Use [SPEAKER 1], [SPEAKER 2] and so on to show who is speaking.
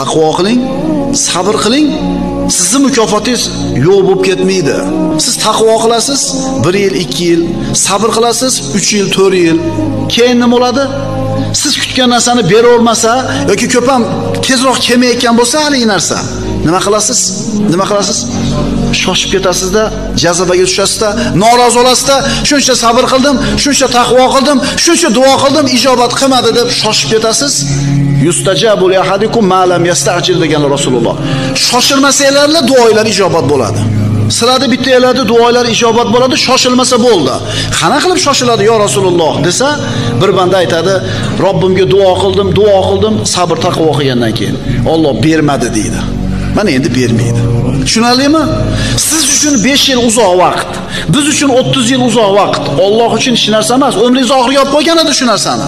[SPEAKER 1] taqvo qiling, sabr qiling, sizni mukofotingiz yo'q bo'lib ketmaydi. Siz taqvo qilasiz 1 yil, 2 yil, sabr qilasiz 3 yil, 4 yil. Keyin nima bo'ladi? Siz kutgan narsani bera olmasa yoki ko'p ham tezroq kelmayotgan bo'lsa haligi narsa, nima qilasiz? Nima qilasiz? Shoshib ketasizda, jazabaga tushasizda, norozi bo'lasizda shuncha sabr qildim, shuncha taqvo qildim, shuncha duo qildim, ijobat qilmadi deb shoshib ketasiz. Yustajabu li ahadikum ma lam yasta'jil degan Rasululloh. Shoshilmasanglarla duolar ijobat bo'ladi. sizlarni bittalarda duolar ijobat bo'ladi, shoshilmasa bo'ldi. Qana qilib shoshiladi yo Rasululloh desa, bir banda aytadi, Robbimga duo qildim, duo qildim, sabr taqvo qilgandan keyin Alloh bermadi deydi. Mana endi bermaydi. Tushunarlimi? Siz uchun 5 yil uzoq vaqt, biz uchun 30 yil uzoq vaqt. Alloh uchun hech narsa emas. Umringizni oxiriga olib qo'ygan edi shu narsani.